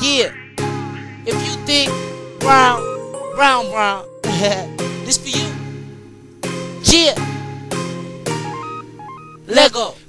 Yeah. If you think brown, brown, brown, this for you. Yeah. Lego.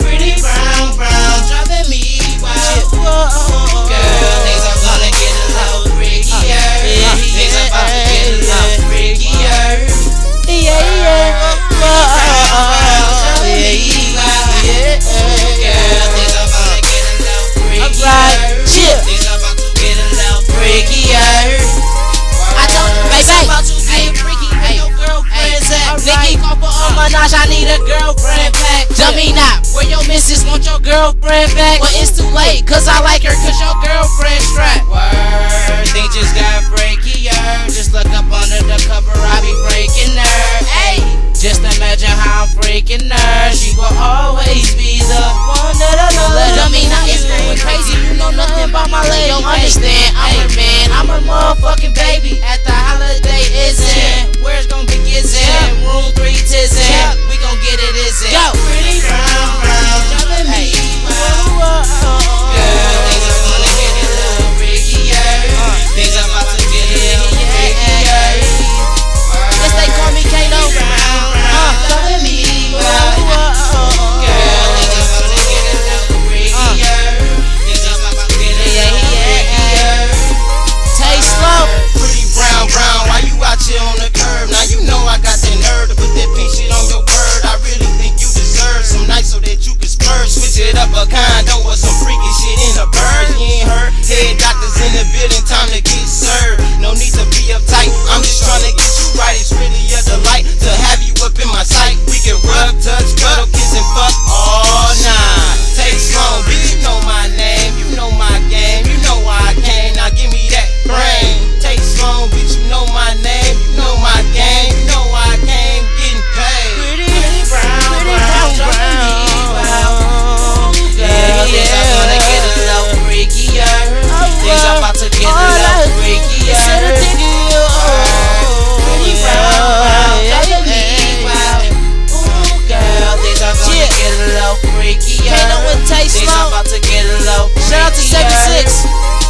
For. I need a girlfriend back. Dummyknot. Where your missus want your girlfriend back? Well, it's too late, cause I like her, cause your girlfriend strapped. Word, things just got freakier. Just look up under the cover, I be breaking her. Hey, just imagine how I'm freaking her. She will always be the one that I love. Dummyknot is going crazy. You know nothing about my lady. Don't understand. freaky. Can't. I'm about to get low. Shout out to 76.